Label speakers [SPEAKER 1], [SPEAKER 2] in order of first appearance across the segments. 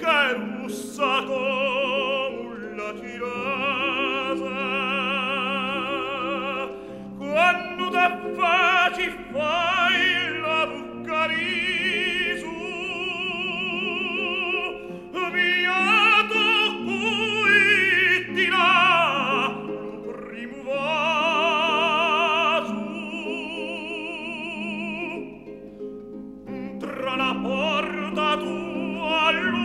[SPEAKER 1] che russa mulla quando da faci fa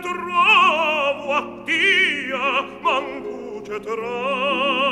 [SPEAKER 1] trovo a tia, m'angugia trovo.